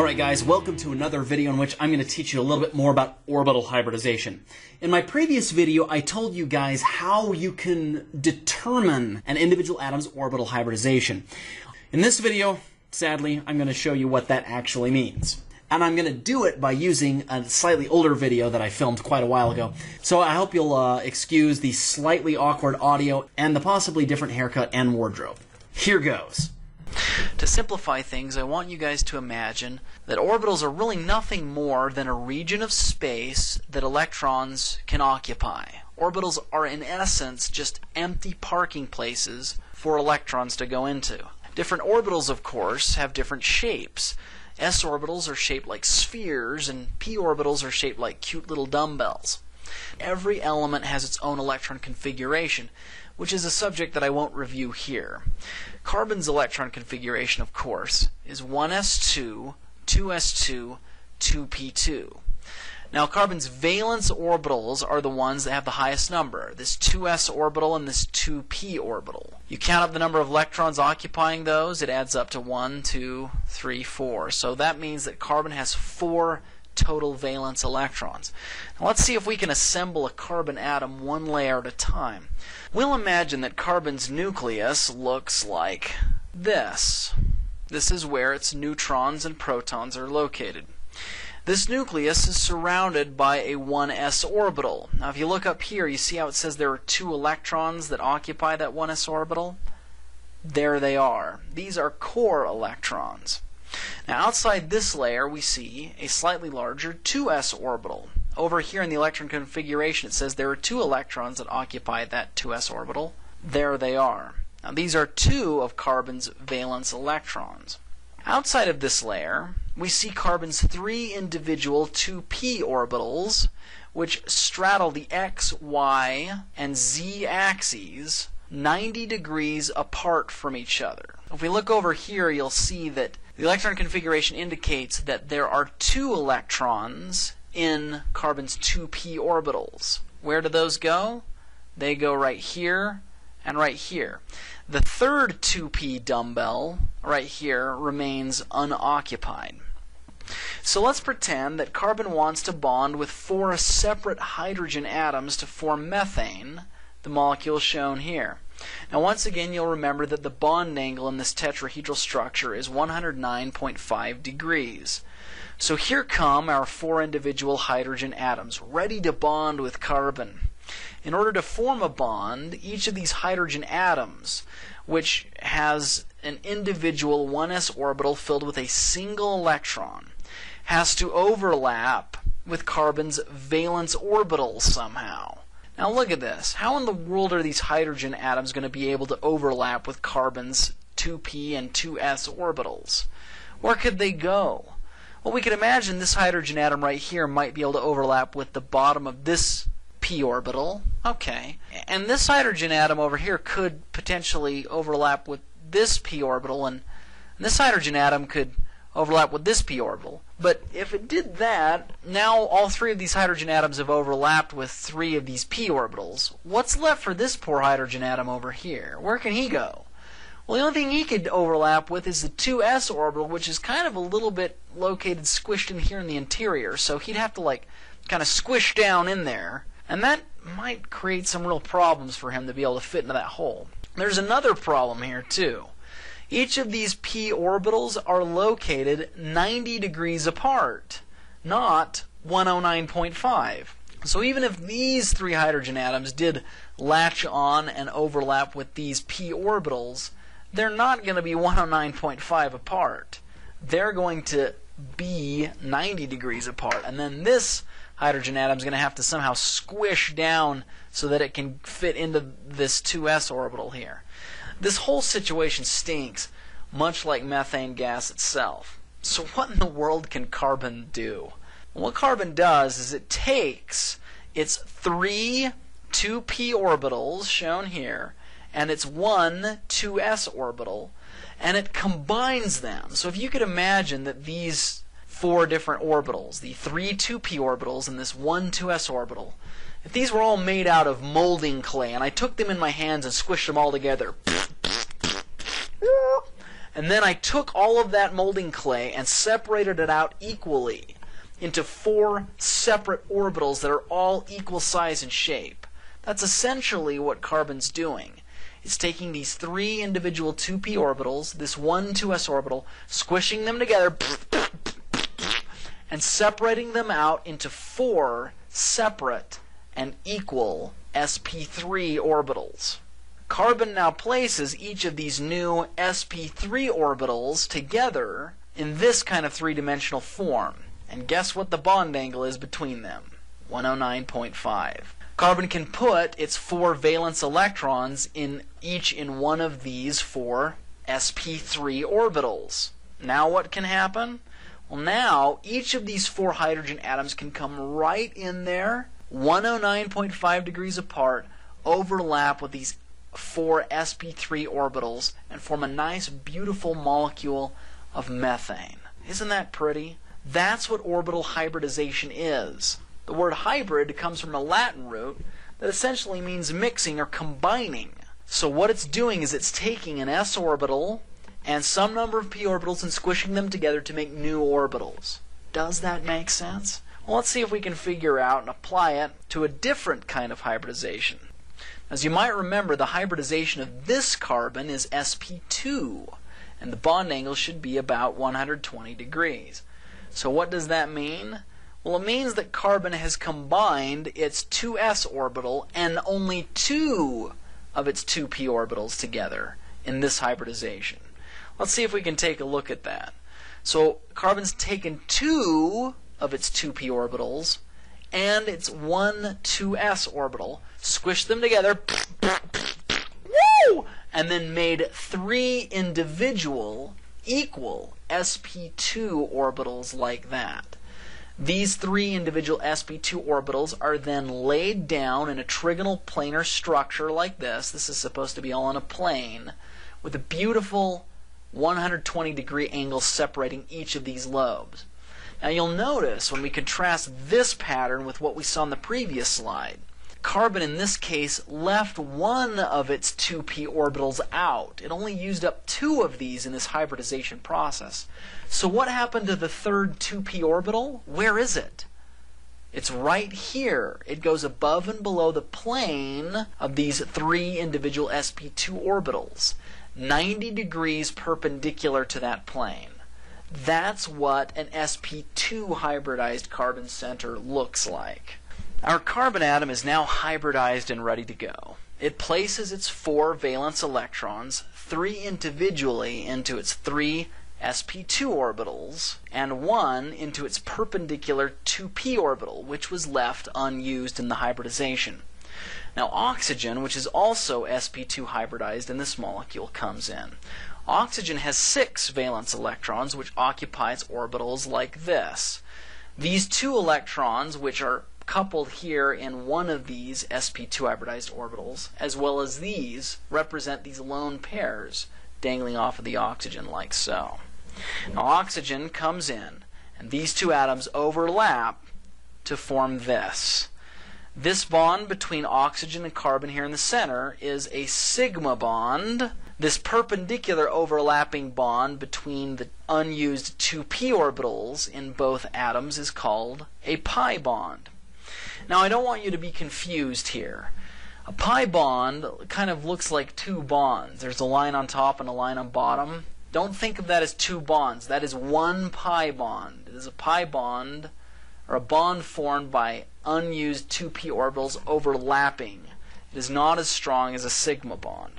Alright guys, welcome to another video in which I'm going to teach you a little bit more about orbital hybridization. In my previous video, I told you guys how you can determine an individual atom's orbital hybridization. In this video, sadly, I'm going to show you what that actually means. And I'm going to do it by using a slightly older video that I filmed quite a while ago. So I hope you'll uh, excuse the slightly awkward audio and the possibly different haircut and wardrobe. Here goes. To simplify things, I want you guys to imagine that orbitals are really nothing more than a region of space that electrons can occupy. Orbitals are in essence just empty parking places for electrons to go into. Different orbitals, of course, have different shapes. S orbitals are shaped like spheres, and p orbitals are shaped like cute little dumbbells. Every element has its own electron configuration, which is a subject that I won't review here. Carbon's electron configuration, of course, is 1s2, 2s2, 2p2. Now, carbon's valence orbitals are the ones that have the highest number, this 2s orbital and this 2p orbital. You count up the number of electrons occupying those, it adds up to 1, 2, 3, 4. So that means that carbon has four total valence electrons. Now let's see if we can assemble a carbon atom one layer at a time. We'll imagine that carbon's nucleus looks like this. This is where its neutrons and protons are located. This nucleus is surrounded by a 1s orbital. Now if you look up here, you see how it says there are two electrons that occupy that 1s orbital? There they are. These are core electrons. Now outside this layer we see a slightly larger 2s orbital. Over here in the electron configuration it says there are two electrons that occupy that 2s orbital. There they are. Now these are two of carbon's valence electrons. Outside of this layer, we see carbon's three individual 2p orbitals, which straddle the x, y, and z axes 90 degrees apart from each other. If we look over here, you'll see that the electron configuration indicates that there are two electrons in carbon's 2p orbitals. Where do those go? They go right here and right here. The third 2p dumbbell right here remains unoccupied. So let's pretend that carbon wants to bond with four separate hydrogen atoms to form methane, the molecule shown here. Now once again you'll remember that the bond angle in this tetrahedral structure is 109.5 degrees. So here come our four individual hydrogen atoms, ready to bond with carbon. In order to form a bond, each of these hydrogen atoms, which has an individual 1s orbital filled with a single electron, has to overlap with carbon's valence orbital somehow. Now look at this. How in the world are these hydrogen atoms going to be able to overlap with carbon's 2p and 2s orbitals? Where could they go? Well, we could imagine this hydrogen atom right here might be able to overlap with the bottom of this p orbital. Okay. And this hydrogen atom over here could potentially overlap with this p orbital, and this hydrogen atom could overlap with this p orbital. But if it did that, now all three of these hydrogen atoms have overlapped with three of these p orbitals. What's left for this poor hydrogen atom over here? Where can he go? Well, the only thing he could overlap with is the 2s orbital, which is kind of a little bit located squished in here in the interior. So he'd have to like kind of squish down in there, and that might create some real problems for him to be able to fit into that hole. There's another problem here too. Each of these p orbitals are located 90 degrees apart, not 109.5. So even if these three hydrogen atoms did latch on and overlap with these p orbitals, they're not going to be 109.5 apart. They're going to be 90 degrees apart. And then this hydrogen atom is going to have to somehow squish down so that it can fit into this 2s orbital here. This whole situation stinks, much like methane gas itself. So, what in the world can carbon do? what carbon does is it takes its three 2p orbitals, shown here, and its one 2s orbital, and it combines them. So, if you could imagine that these four different orbitals, the three 2p orbitals and this one 2s orbital, if these were all made out of molding clay and I took them in my hands and squished them all together, And then I took all of that molding clay and separated it out equally into four separate orbitals that are all equal size and shape. That's essentially what carbon's doing. It's taking these three individual 2p orbitals, this one 2s orbital, squishing them together, and separating them out into four separate and equal sp3 orbitals. Carbon now places each of these new sp3 orbitals together in this kind of three-dimensional form. And guess what the bond angle is between them? 109.5. Carbon can put its four valence electrons in each in one of these four sp3 orbitals. Now what can happen? Well, now each of these four hydrogen atoms can come right in there, 109.5 degrees apart, overlap with these four sp3 orbitals, and form a nice, beautiful molecule of methane. Isn't that pretty? That's what orbital hybridization is. The word hybrid comes from a Latin root that essentially means mixing or combining. So what it's doing is it's taking an s orbital and some number of p orbitals and squishing them together to make new orbitals. Does that make sense? Well, let's see if we can figure out and apply it to a different kind of hybridization. As you might remember, the hybridization of this carbon is sp2, and the bond angle should be about 120 degrees. So what does that mean? Well, it means that carbon has combined its 2s orbital and only two of its 2p orbitals together in this hybridization. Let's see if we can take a look at that. So carbon's taken two of its 2p orbitals and its one 2s orbital, squished them together, and then made three individual equal sp2 orbitals like that. These three individual sp2 orbitals are then laid down in a trigonal planar structure like this. This is supposed to be all on a plane with a beautiful 120 degree angle separating each of these lobes. Now you'll notice when we contrast this pattern with what we saw in the previous slide, carbon in this case left one of its 2p orbitals out. It only used up two of these in this hybridization process. So what happened to the third 2p orbital? Where is it? It's right here. It goes above and below the plane of these three individual sp2 orbitals, 90 degrees perpendicular to that plane. That's what an sp2 hybridized carbon center looks like. Our carbon atom is now hybridized and ready to go. It places its four valence electrons, three individually, into its three sp2 orbitals, and one into its perpendicular 2p orbital, which was left unused in the hybridization. Now, oxygen, which is also sp2 hybridized in this molecule, comes in. Oxygen has six valence electrons, which occupies orbitals like this. These two electrons, which are coupled here in one of these sp2 hybridized orbitals, as well as these, represent these lone pairs dangling off of the oxygen like so. Now, oxygen comes in, and these two atoms overlap to form this. This bond between oxygen and carbon here in the center is a sigma bond this perpendicular overlapping bond between the unused 2p orbitals in both atoms is called a pi bond. Now, I don't want you to be confused here. A pi bond kind of looks like two bonds. There's a line on top and a line on bottom. Don't think of that as two bonds. That is one pi bond. It is a pi bond, or a bond formed by unused 2p orbitals overlapping. It is not as strong as a sigma bond.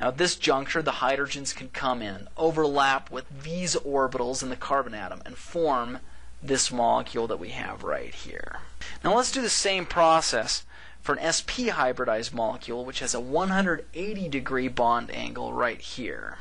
Now at this juncture, the hydrogens can come in, overlap with these orbitals in the carbon atom, and form this molecule that we have right here. Now let's do the same process for an sp hybridized molecule, which has a 180 degree bond angle right here.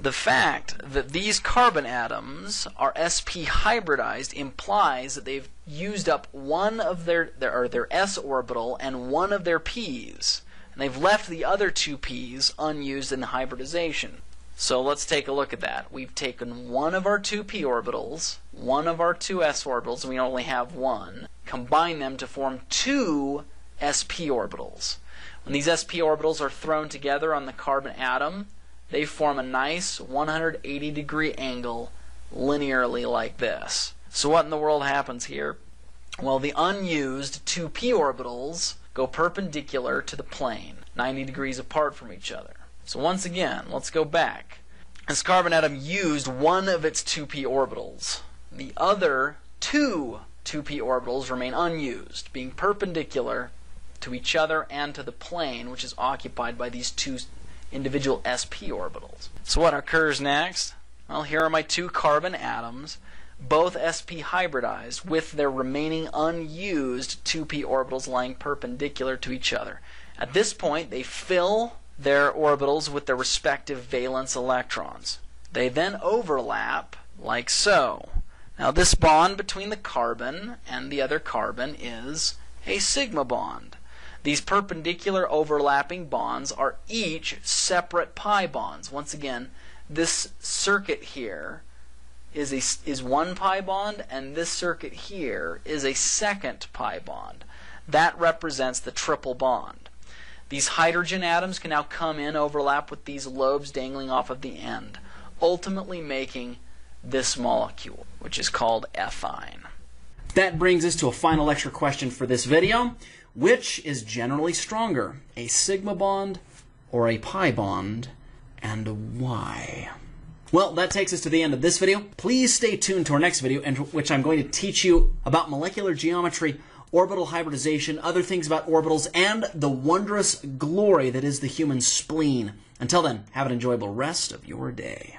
The fact that these carbon atoms are sp hybridized implies that they've used up one of their, their, or their s orbital and one of their p's and they've left the other two p's unused in the hybridization. So let's take a look at that. We've taken one of our two p orbitals, one of our two s orbitals, and we only have one, combine them to form two sp orbitals. When these sp orbitals are thrown together on the carbon atom, they form a nice 180 degree angle linearly like this. So what in the world happens here? Well, the unused 2p orbitals go perpendicular to the plane, 90 degrees apart from each other. So once again, let's go back. This carbon atom used one of its 2p orbitals. The other two 2p orbitals remain unused, being perpendicular to each other and to the plane, which is occupied by these two individual sp orbitals. So what occurs next? Well, here are my two carbon atoms, both sp hybridized, with their remaining unused 2p orbitals lying perpendicular to each other. At this point, they fill their orbitals with their respective valence electrons. They then overlap like so. Now, this bond between the carbon and the other carbon is a sigma bond. These perpendicular overlapping bonds are each separate pi bonds. Once again, this circuit here is a, is one pi bond, and this circuit here is a second pi bond. That represents the triple bond. These hydrogen atoms can now come in, overlap with these lobes dangling off of the end, ultimately making this molecule, which is called ethine. That brings us to a final lecture question for this video. Which is generally stronger, a sigma bond or a pi bond, and why? Well, that takes us to the end of this video. Please stay tuned to our next video, in which I'm going to teach you about molecular geometry, orbital hybridization, other things about orbitals, and the wondrous glory that is the human spleen. Until then, have an enjoyable rest of your day.